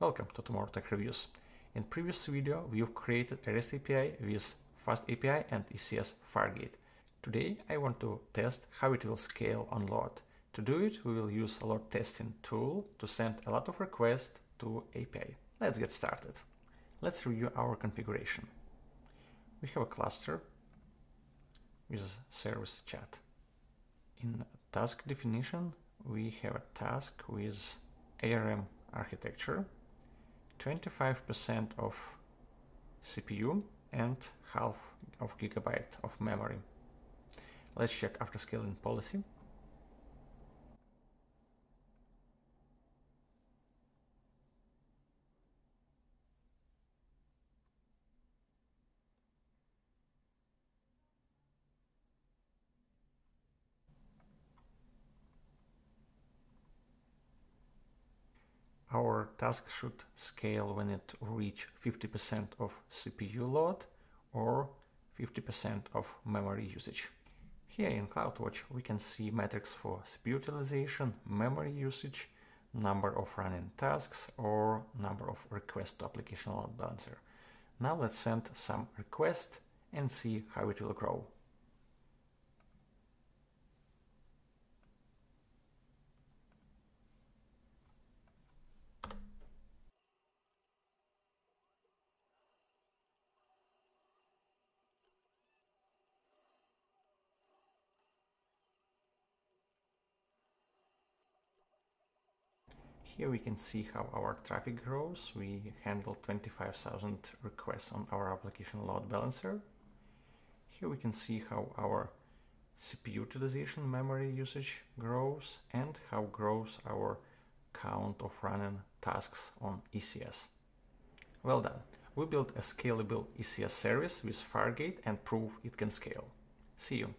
Welcome to Tomorrow Tech Reviews. In previous video, we've created a REST API with FastAPI and ECS Fargate. Today, I want to test how it will scale on load. To do it, we will use a load testing tool to send a lot of requests to API. Let's get started. Let's review our configuration. We have a cluster with service chat. In task definition, we have a task with ARM architecture 25% of CPU and half of gigabyte of memory. Let's check auto scaling policy. Our task should scale when it reach 50% of CPU load or 50% of memory usage. Here in CloudWatch we can see metrics for CPU utilization, memory usage, number of running tasks or number of requests to application load balancer. Now let's send some requests and see how it will grow. Here we can see how our traffic grows. We handle 25,000 requests on our application load balancer. Here we can see how our CPU utilization memory usage grows and how grows our count of running tasks on ECS. Well done. We built a scalable ECS service with Fargate and prove it can scale. See you.